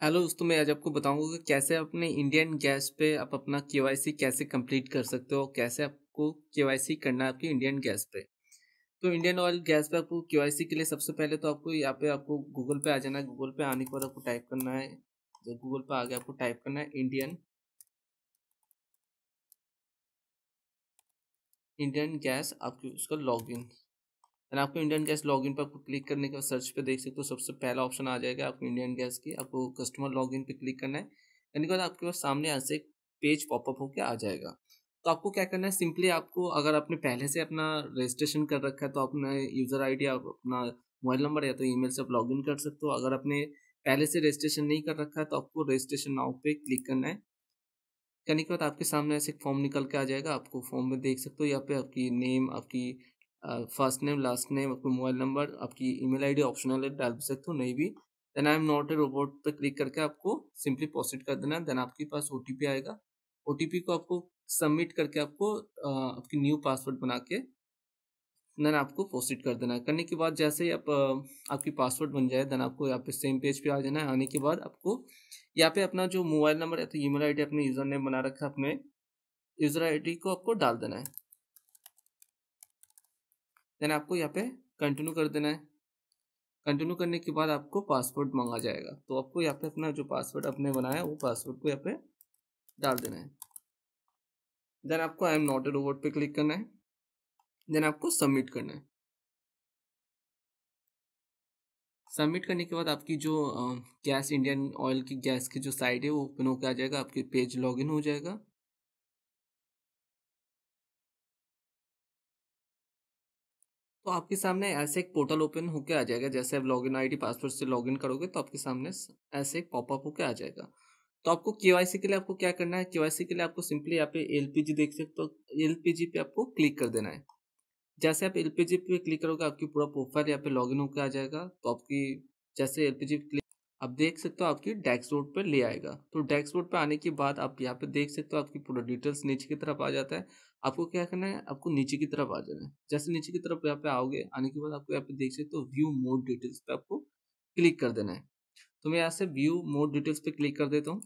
Hello दोस्तों, मैं आज आपको बताऊँगा कि कैसे अपने इंडियन गैस पे आप अपना केवाईसी कैसे कंप्लीट कर सकते हो कैसे आपको केवाईसी करना है आपकी इंडियन गैस पे। तो इंडियन ऑयल गैस पे आपको केवाईसी के लिए सबसे पहले तो आपको यहाँ पे आपको गूगल पे आ जाना है। गूगल पे आने के बाद आपको टाइप करना है। जब गूगल पे आ गया, आपको टाइप करना है इंडियन इंडियन गैस आपकी उसका लॉग इन एंड आपको इंडियन गैस लॉगिन पर आपको क्लिक करने के बाद सर्च पे देख सकते हो, सबसे पहला ऑप्शन आ जाएगा आपको इंडियन गैस की, आपको कस्टमर लॉगिन पे क्लिक करना है। यानी बाद आपके पास सामने ऐसे एक पेज पॉपअप होकर आ जाएगा। तो आपको क्या करना है सिंपली आपको अगर आपने पहले से अपना रजिस्ट्रेशन कर रखा है तो अपना यूज़र आई आप अपना मोबाइल नंबर या तो ईमेल से आप लॉगिन कर सकते हो। अगर आपने पहले से रजिस्ट्रेशन नहीं कर रखा है तो आपको रजिस्ट्रेशन नाउ पे क्लिक करना है। करने के बाद आपके सामने ऐसे एक फॉर्म निकल के आ जाएगा, आपको फॉर्म में देख सकते हो, यहाँ पे आपकी नेम आपकी फ़र्स्ट नेम लास्ट नेम आपका मोबाइल नंबर आपकी ईमेल आईडी ऑप्शनल है, डाल भी सकते हो, नहीं भी। Then I am not a robot पर क्लिक करके आपको सिंपली प्रोसीड कर देना देन आपके पास ओटीपी आएगा। ओटीपी को आपको सबमिट करके आपको आपकी न्यू पासवर्ड बना के देन आपको प्रोसीड कर देना है। करने के बाद जैसे ही आप आपकी पासवर्ड बन जाए देन आपको यहाँ पे सेम पेज पे आ जाना है। आने के बाद आपको यहाँ पे अपना जो मोबाइल नंबर या तो ईमेल आईडी अपने यूज़र नेम बना रखा है, अपने यूज़र आईडी को आपको डाल देना है। देन आपको यहाँ पे कंटिन्यू कर देना है। कंटिन्यू करने के बाद आपको पासवर्ड मांगा जाएगा। तो आपको यहाँ पे अपना जो पासवर्ड आपने बनाया वो पासवर्ड को यहाँ पे डाल देना है। देन आपको I am not a robot पे क्लिक करना है। देन आपको सबमिट करना है। सबमिट करने के बाद आपकी जो गैस इंडियन ऑयल की गैस की जो साइट है, वो ओपन होकर आ जाएगा। आपके पेज लॉगिन हो जाएगा। तो आपके सामने ऐसे एक पोर्टल ओपन होके आ जाएगा, जैसे आप लॉग लॉगिन आईडी पासवर्ड से लॉगिन करोगे तो आपके सामने ऐसे एक पॉपअप होके आ जाएगा। तो आपको केवाईसी के लिए आपको क्या करना है? केवाईसी के लिए आपको सिंपली यहाँ पे एलपीजी देख सकते हो एलपीजी पे आपको क्लिक कर देना है। जैसे आप एलपीजी पे क्लिक करोगे, आपकी पूरा प्रोफ़ाइल यहाँ पे लॉगिन होकर आ जाएगा तो आपकी, जैसे एलपीजी क्लिक, आप देख सकते हो आपकी डेस्क बोर्ड पर ले आएगा। तो डेस्क बोर्ड पर आने के बाद आप यहाँ पे देख सकते हो आपकी पूरा डिटेल्स नीचे की तरफ़ आ जाता है। आपको क्या करना है? आपको नीचे की तरफ़ आ जाना है। जैसे नीचे की तरफ़ यहाँ पे आओगे, आने के बाद आपको यहाँ पे देख सकते हो व्यू मोड डिटेल्स पे आपको क्लिक कर देना है। तो मैं यहाँ से व्यू मोड डिटेल्स पे क्लिक कर देता हूँ।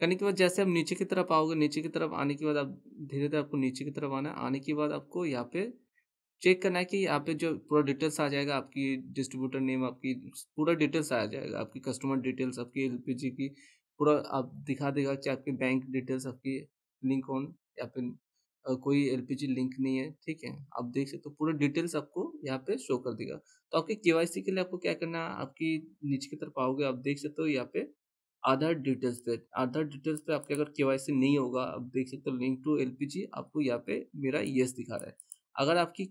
करने के बाद जैसे आप नीचे की तरफ़ आओगे, नीचे की तरफ़ आने के बाद आप धीरे धीरे आपको नीचे की तरफ़ आना है। आने के बाद आपको यहाँ पे चेक करना है कि यहाँ पे जो पूरा डिटेल्स आ जाएगा, आपकी डिस्ट्रीब्यूटर नेम आपकी पूरा डिटेल्स आ जाएगा। आपकी कस्टमर डिटेल्स आपकी एलपीजी की पूरा आप दिखा देगा कि आपकी बैंक डिटेल्स आपकी लिंक ऑन या फिर कोई एलपीजी लिंक नहीं है, ठीक है? आप देख सकते हो पूरा डिटेल्स आपको यहाँ पे शो कर देगा। तो आपके केवाईसी के लिए आपको क्या करना है? आपकी नीचे की तरफ़ आओगे, आप देख सकते हो यहाँ पे आधार डिटेल्स पे, आधार डिटेल्स पे आपके अगर केवाईसी नहीं होगा, आप देख सकते हो लिंक टू एलपीजी आपको यहाँ पे मेरा यस दिखा रहा है। अगर आपकी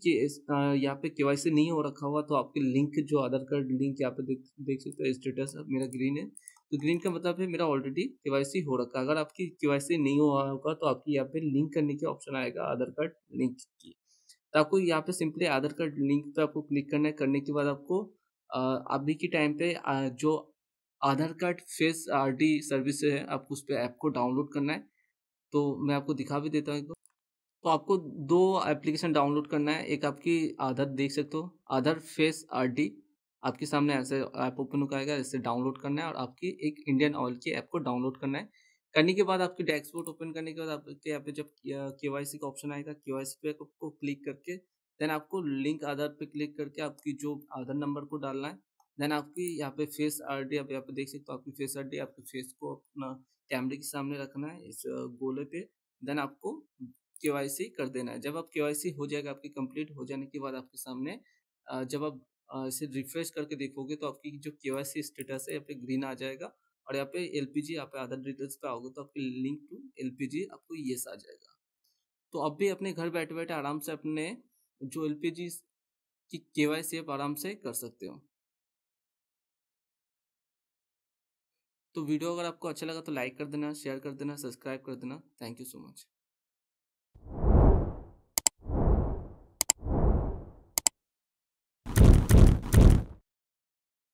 यहाँ पे केवाईसी नहीं हो रखा हुआ तो आपके लिंक जो आधार कार्ड लिंक यहाँ पे देख देख सकते हो स्टेटस मेरा ग्रीन है। तो ग्रीन का मतलब है मेरा ऑलरेडी केवाईसी हो रखा है। अगर आपकी केवाईसी नहीं हुआ होगा तो आपकी यहाँ पे लिंक करने की ऑप्शन आएगा, आधार कार्ड लिंक की। तो आपको यहाँ पे सिंपली आधार कार्ड लिंक पे आपको क्लिक करना है। करने के बाद आपको अभी के टाइम पे जो आधार कार्ड फेस आर डी सर्विस है आपको उस पर ऐप को डाउनलोड करना है। तो मैं आपको दिखा भी देता हूँ तो आपको दो एप्लीकेशन डाउनलोड करना है। एक आपकी आधार देख सकते हो। आधार फेस आर डी आपके सामने ऐसे ऐप ओपन होकर आएगा, इसे डाउनलोड करना है और आपकी एक इंडियन ऑयल की ऐप को डाउनलोड करना है। करने के बाद आपकी डैशबोर्ड ओपन करने के बाद आपके यहाँ पे जब के वाई सी का ऑप्शन आएगा के वाई सी पे आपको क्लिक करके देन आपको लिंक आधार पे क्लिक करके आपकी जो आधार नंबर को डालना है देन आपकी यहाँ पे फेस आर डी आप यहाँ पे देख सकते हो, आपकी फेस आर डी आपके फेस को अपना कैमरे के सामने रखना है, इस गोले पे देन आपको के कर देना है। जब आप के हो जाएगा, आपकी कंप्लीट हो जाने के बाद आपके सामने जब आप इसे रिफ्रेश करके देखोगे तो आपकी जो के स्टेटस है, यहाँ पे ग्रीन आ जाएगा और यहाँ पे एल पी जी यहाँ पे अदर डिटेल्स पे आओगे तो आपकी link to L P G आपको येस आ जाएगा। तो अब भी अपने घर बैठे बैठे आराम से अपने जो एल पी जी की के वाई सी आप आराम से कर सकते हो। तो वीडियो अगर आपको अच्छा लगा तो लाइक कर देना शेयर कर देना सब्सक्राइब कर देना। Thank you so much